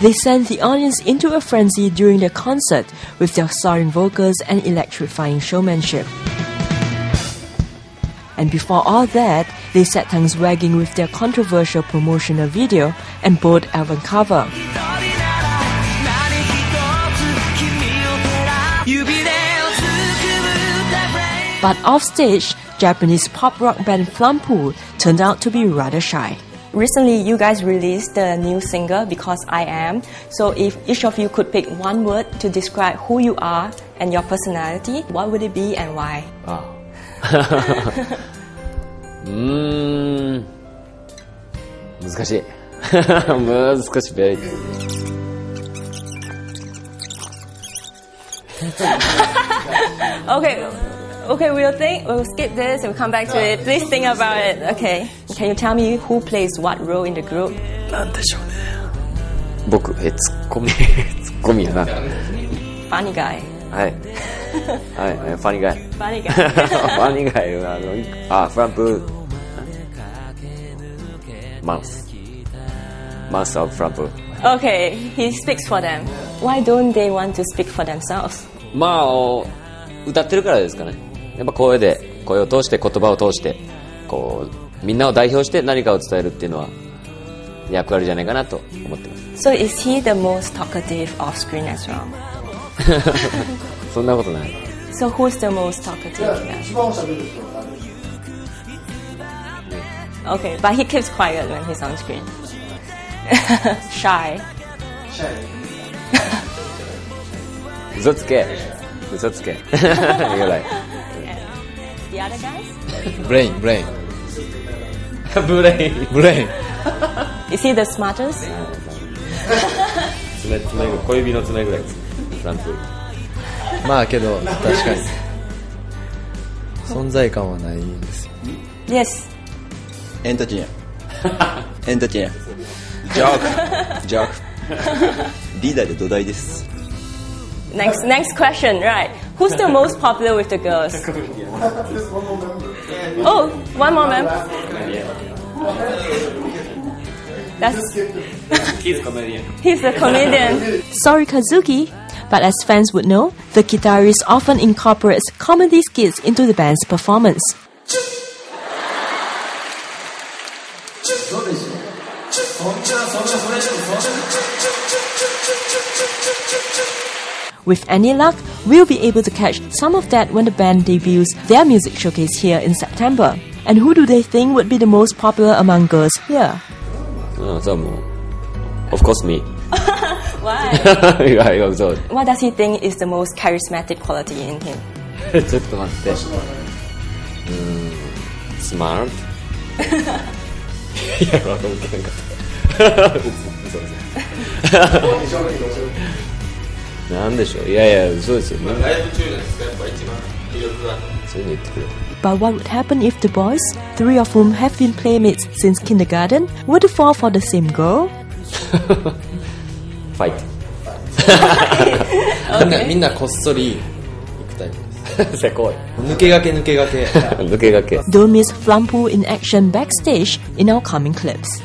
They sent the audience into a frenzy during their concert with their soaring vocals and electrifying showmanship. And before all that, they set tongues wagging with their controversial promotional video and bold album cover. But offstage, Japanese pop rock band Flumpool turned out to be rather shy. Recently, you guys released the new single Because I Am. So, if each of you could pick one word to describe who you are and your personality, what would it be and why? あうーん難しい難しい very Okay, okay, we'll think, we'll skip this and we'll come back to it. Please think about it. Okay. Can you tell me who plays what role in the group? なんでしょうね僕えツッコミツッコミやな Funny guy. はいはいファニーガイ Funny フ guy. ァニーガイあのあフランプマウスマウス of フランプ okay, he speaks for them. Why don't they want to speak for themselves? まあ歌ってるからですかねやっぱ声で声を通して言葉を通してこう みんなを代表して何かを伝えるっていうのは役割じゃないかなと思ってます So is he the most talkative off screen as well? そんなことない So who's the most talkative? Okay, but he keeps quiet when he's on screen. Shy. シャイ嘘つけ嘘つけ You're right The other guys? ブレ Burain. see the smartest? 小指のぐらい。フランスまあけど確かに。存在感はないんですよ。Yes. エントチンエントチンジョーク。ジョーク。リーダーで土台です。Next, next question, right? Who's the most popular with the girls? Oh, one more member. That's He's a comedian he's a comedian. Sorry Kazuki, but as fans would know, the guitarist often incorporates comedy skits into the band's performance. With any luck, we'll be able to catch some of that when the band debuts their music showcase here in September. And who do they think would be the most popular among girls here? Uh, of course, me. Why? Why? also. What does he think is the most charismatic quality in him? Just one thing. Hmm, smart. yeah. But what would happen if the boys, three of whom have been playmates since kindergarten, were to fall for the same girl? Fight. みんなみんなこっそり行くタイプです。せこい。抜けがけ抜けがけ。抜けがけ。Don't miss Flumpool in action backstage in our coming clips.